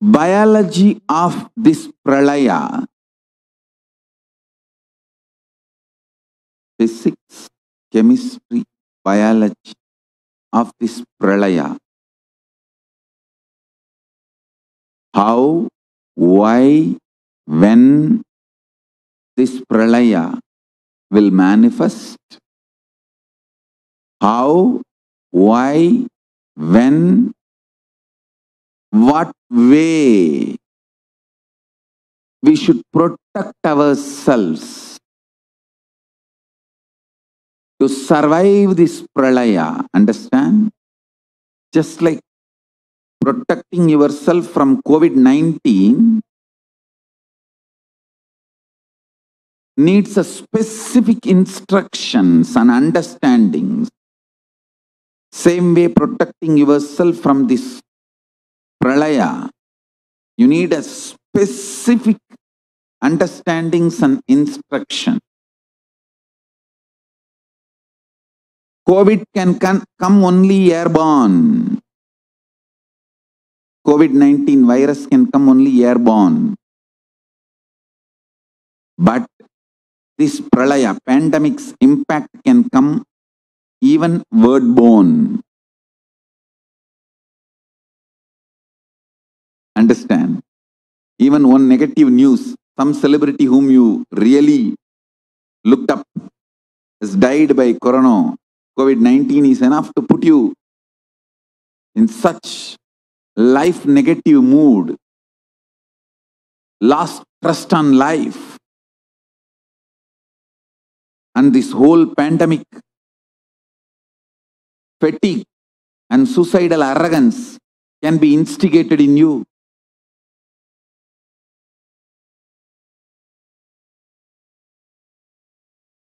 biology of this pralaya, physics, chemistry, biology of this pralaya. How, why, when this pralaya will manifest, how, why, when, what way we should protect ourselves to survive this pralaya. Understand? Just like protecting yourself from COVID 19 needs a specific instructions and understandings. Same way, protecting yourself from this pralaya, you need a specific understandings and instruction. COVID can, come only airborne. COVID 19 virus can come only airborne. But this pralaya, pandemic's impact can come even word-borne. Understand? Even one negative news, some celebrity whom you really looked up has died by corona, COVID-19 is enough to put you in such life negative mood, lost trust on life. And this whole pandemic fatigue and suicidal arrogance can be instigated in you.